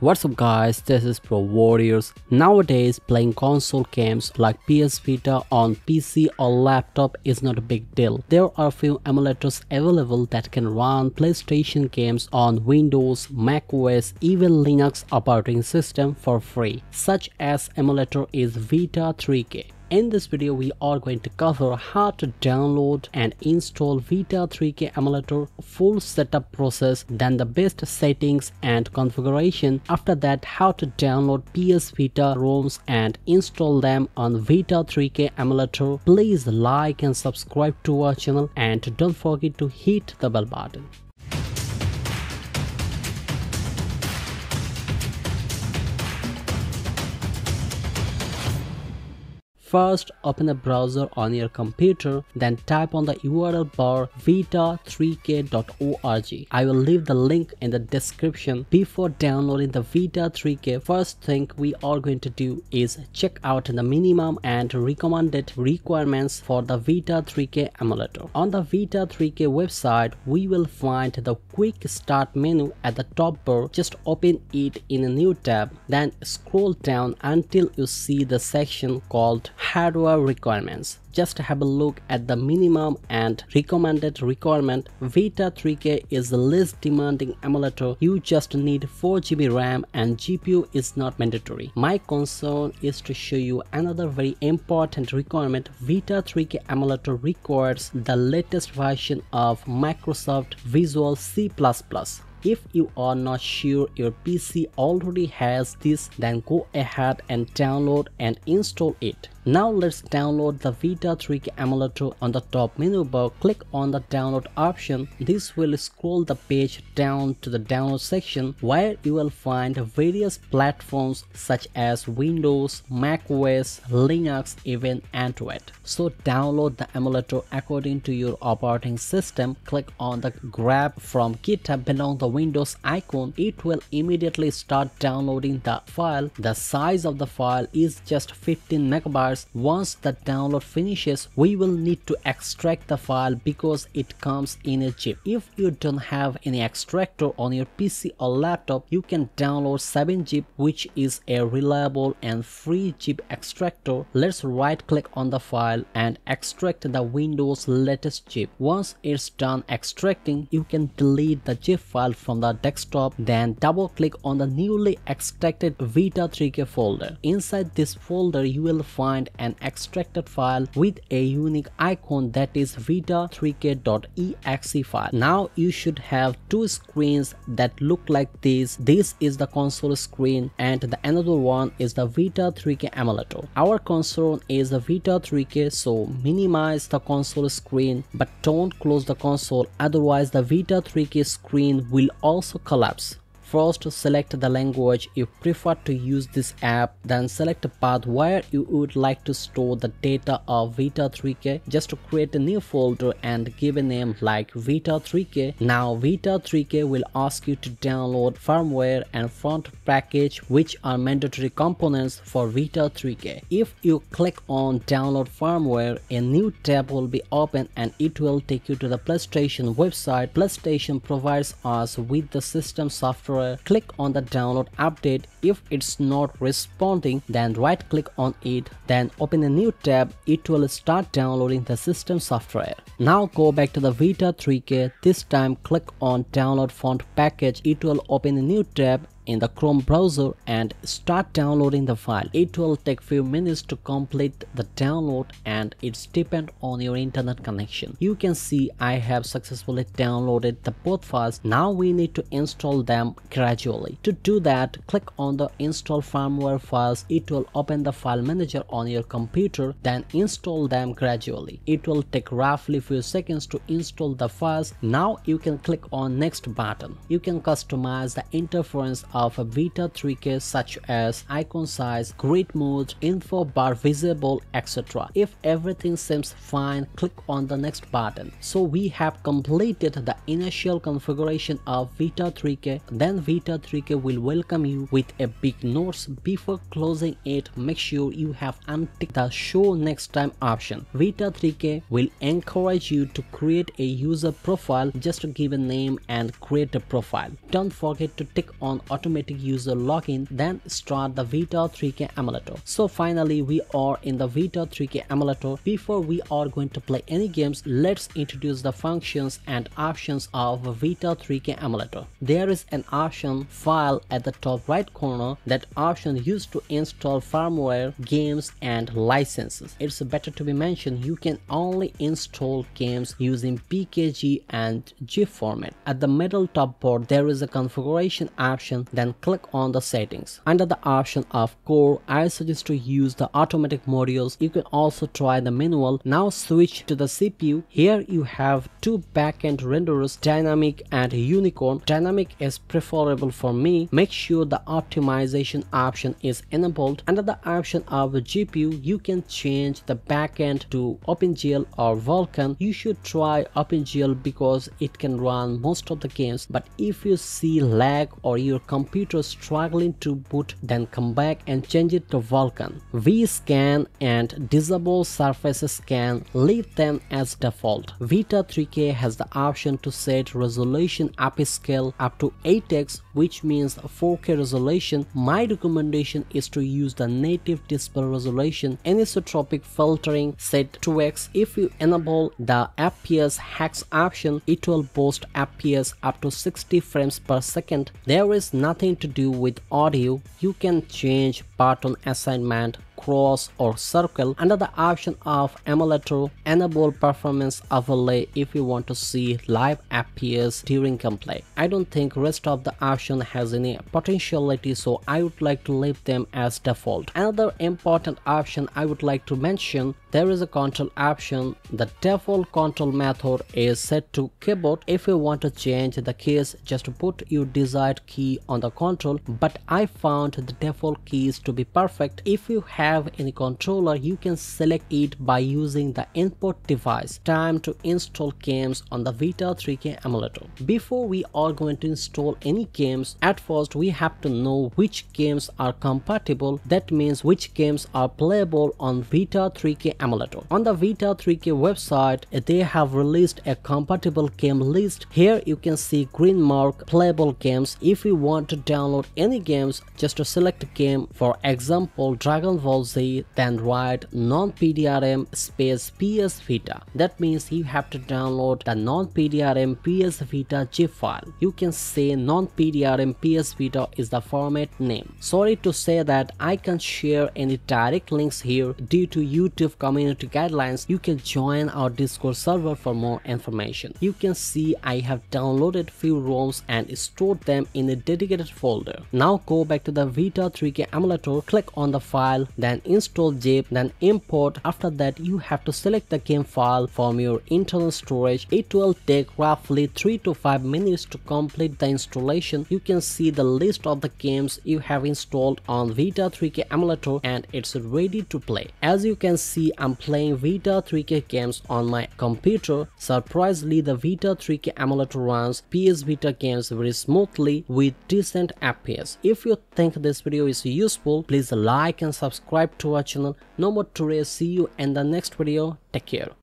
What's up guys, this is Pro Warriors. Nowadays, playing console games like PS Vita on PC or laptop is not a big deal. There are few emulators available that can run PlayStation games on Windows, macOS, even Linux operating system for free. Such as emulator is Vita 3K. In this video, we are going to cover how to download and install Vita 3K emulator, full setup process, then the best settings and configuration. After that, how to download PS Vita ROMs and install them on Vita 3K emulator. Please like and subscribe to our channel and don't forget to hit the bell button. First, open a browser on your computer, then type on the URL bar vita3k.org. I will leave the link in the description. Before downloading the Vita 3k, first thing we are going to do is check out the minimum and recommended requirements for the Vita 3k emulator. On the Vita 3k website, we will find the quick start menu at the top bar. Just open it in a new tab, then scroll down until you see the section called hardware requirements. Just have a look at the minimum and recommended requirement. Vita 3K is the least demanding emulator. You just need 4GB RAM and GPU is not mandatory. My concern is to show you another very important requirement. Vita 3K emulator requires the latest version of Microsoft Visual C++. If you are not sure your PC already has this then go ahead and download and install it. Now let's download the Vita 3K emulator on the top menu bar. Click on the download option. This will scroll the page down to the download section where you will find various platforms such as Windows, macOS, Linux, even Android. So download the emulator according to your operating system. Click on the grab from GitHub below the Windows icon. It will immediately start downloading the file. The size of the file is just 15 megabytes once the download finishes we will need to extract the file because it comes in a zip if you don't have any extractor on your pc or laptop you can download 7zip which is a reliable and free zip extractor. Let's right click on the file and extract the windows latest zip once it's done extracting you can delete the zip file from the desktop then double click on the newly extracted vita 3k folder. Inside this folder you will find an extracted file with a unique icon that is vita3k.exe file. Now you should have two screens that look like this. This is the console screen and the another one is the Vita 3k emulator. Our console is the Vita 3k so minimize the console screen but don't close the console otherwise the Vita 3k screen will also collapse. First select the language you prefer to use this app then select a path where you would like to store the data of Vita 3K just to create a new folder and give a name like Vita 3K. Now Vita 3K will ask you to download firmware and font package which are mandatory components for Vita 3K. If you click on download firmware a new tab will be open and it will take you to the PlayStation website. PlayStation provides us with the system software click on the download update. If it's not responding, then right click on it, then open a new tab. It will start downloading the system software. Now go back to the Vita 3K. This time click on download font package. It will open a new tab in the Chrome browser and start downloading the file. It will take few minutes to complete the download and it's depend on your internet connection. You can see I have successfully downloaded the both files. Now we need to install them gradually. To do that, click on the install firmware files. It will open the file manager on your computer then install them gradually. It will take roughly few seconds to install the files. Now you can click on next button. You can customize the interference of Vita 3K such as icon size, grid mode, info bar visible, etc. If everything seems fine, click on the next button. So we have completed the initial configuration of Vita 3K. Then Vita 3K will welcome you with a big notes. Before closing it, make sure you have unticked the show next time option. Vita 3K will encourage you to create a user profile just give a name and create a profile. Don't forget to tick on auto automatic user login then start the Vita 3K emulator. So finally we are in the Vita 3K emulator. Before we are going to play any games let's introduce the functions and options of Vita 3K emulator. There is an option file at the top right corner that option used to install firmware, games and licenses. It's better to be mentioned you can only install games using PKG and GIF format. At the middle top bar there is a configuration option then click on the settings. Under the option of core I suggest to use the automatic modules. You can also try the manual. Now switch to the CPU. Here you have two backend renderers Dynarmic and unicorn. Dynarmic is preferable for me. Make sure the optimization option is enabled. Under the option of GPU you can change the backend to OpenGL or Vulkan. You should try OpenGL because it can run most of the games but if you see lag or your computer struggling to boot then come back and change it to Vulkan. V-Sync and disable surface sync leave them as default. Vita 3K has the option to set resolution upscale up to 8x which means 4K resolution. My recommendation is to use the native display resolution anisotropic filtering set 2x. If you enable the FPS hacks option it will boost FPS up to 60 frames per second. There is nothing to do with audio. You can change button assignment cross or circle under the option of emulator enable performance overlay if you want to see live FPS during gameplay. I don't think rest of the option has any potentiality so I would like to leave them as default. Another important option I would like to mention there is a control option. The default control method is set to keyboard. If you want to change the keys just put your desired key on the control but I found the default keys to be perfect. If you have any controller you can select it by using the input device. Time to install games on the Vita 3K emulator. Before we are going to install any games, at first we have to know which games are compatible. That means which games are playable on Vita 3K emulator. On the Vita 3K website, they have released a compatible game list. Here you can see green mark playable games. If you want to download any games, just to select a game. For example, Dragon Ball Z then write non-PDRM space PS Vita. That means you have to download the non-PDRM PS Vita zip file. You can say non-PDRM PS Vita is the format name. Sorry to say that I can't share any direct links here due to YouTube community guidelines. You can join our Discord server for more information. You can see I have downloaded few ROMs and stored them in a dedicated folder. Now go back to the Vita 3K emulator, click on the file, then install zip then import after that you have to select the game file from your internal storage it will take roughly 3 to 5 minutes to complete the installation you can see the list of the games you have installed on Vita 3K emulator and it's ready to play as you can see I'm playing Vita 3K games on my computer. Surprisingly the Vita 3K emulator runs PS Vita games very smoothly with decent FPS if you think this video is useful please like and subscribe to our channel. No more today. See you in the next video. Take care